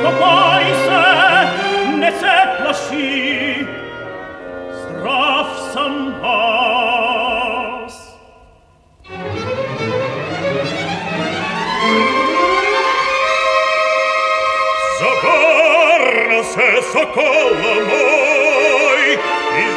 presto poi se ne se plaši zdrav sam vas. Zavarna se sokola moj iz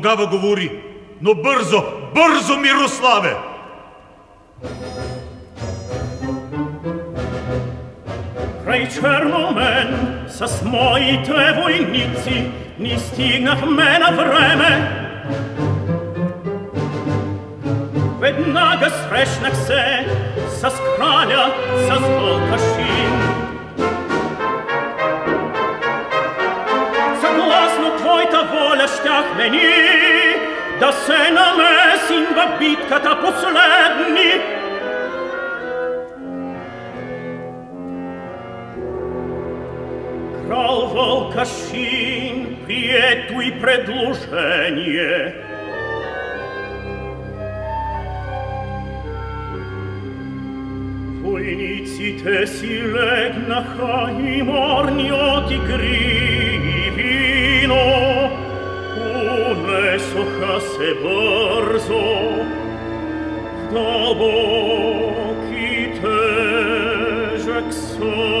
Тогава говори, но бързо, бързо, Мирославе! Край черномен, с моите войници, ни стигнахме на време. Веднага срещнах се с краля, битката последни. Крал Волкашин, приетуй предложение. Войниците си легнаха и морни от игри и вино. Унесоха се бързо Dans qui te j'accorde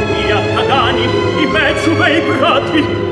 cani i pezzu bei prati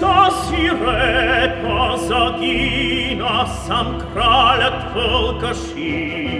Сечта сирепа загина сам кралят Вълкашин.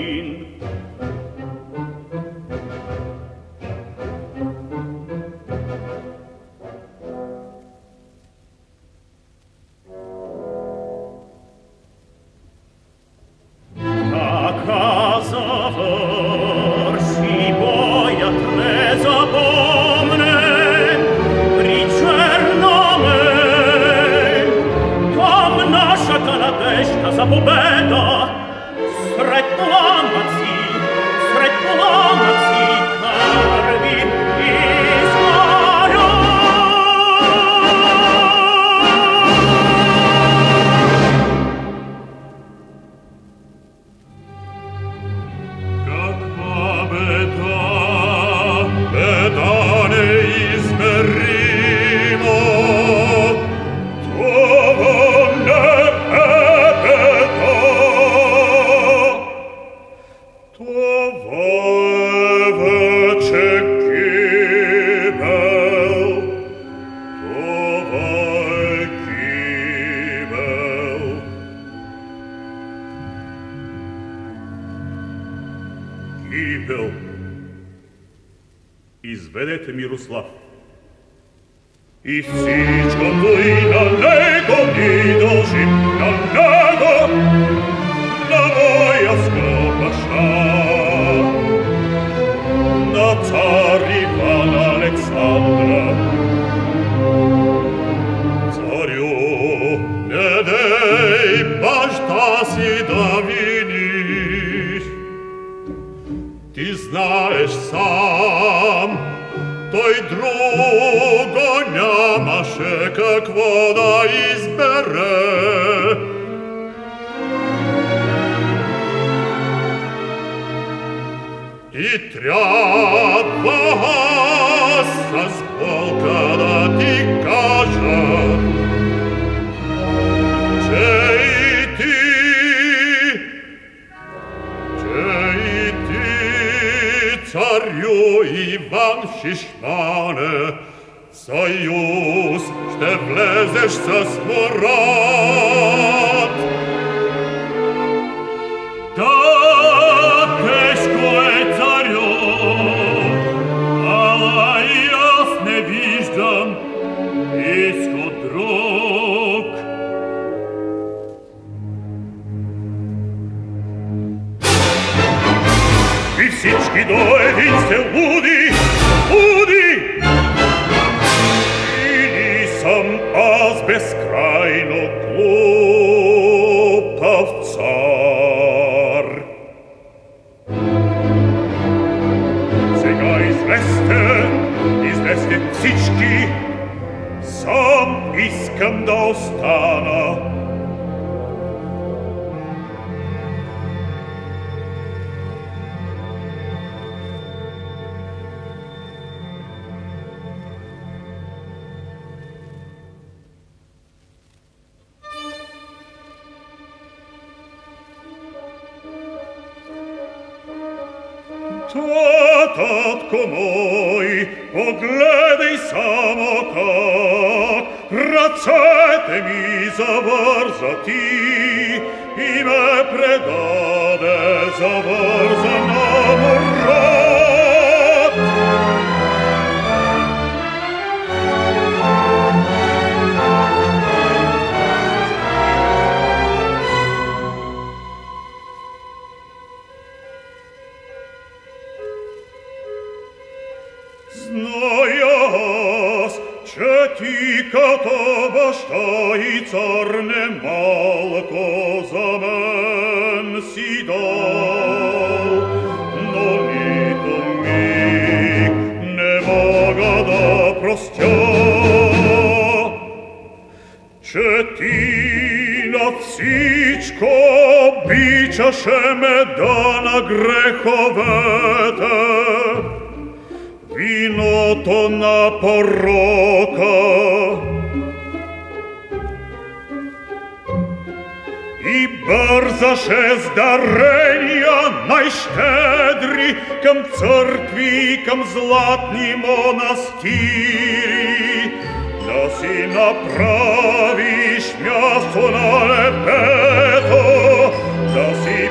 Кибел. Изведете Мирослав. И все... Шишмане, съюз ще влезеш с Мурат. Да, тежко е, царю, ала и аз не виждам изход друг. И всички до един сте луди, Ooh. tatko moj, pogledaj samo kak, racete mi zavarzati, i me predade zavarzati. Зная аз, че ти като баща и цар не малко за мен си дал, но нито миг не мога да простя, че ти на всичко обичаше ме да на греховете, виното на порока. И бързаше с дарения най-щедри към църкви, към златни монастири, да си направиш място на небето, да си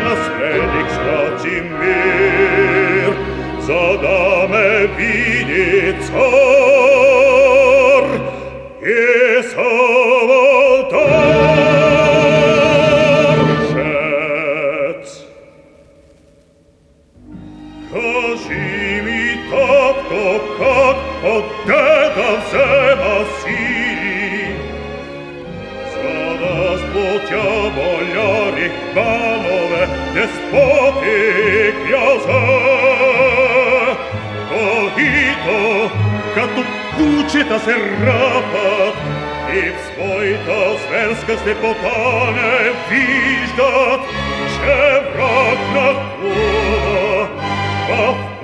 nas Felix Vladimir, zadame vidit закату кучета серрапат, И в свой-то зверска слепота виждат, Че враг на кула, во.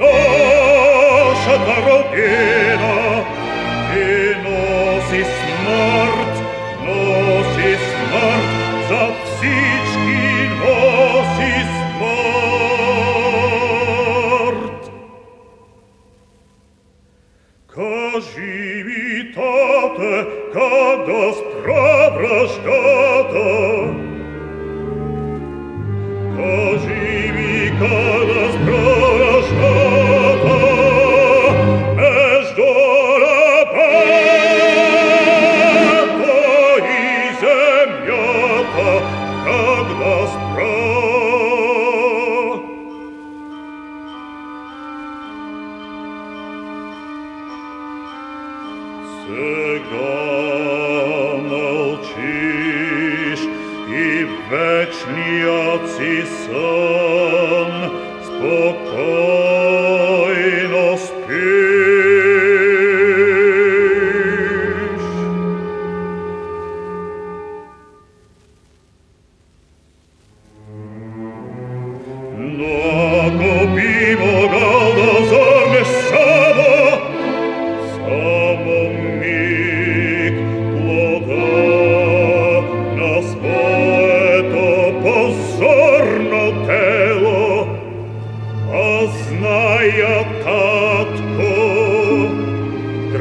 avrò scoto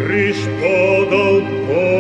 Rispodo un po'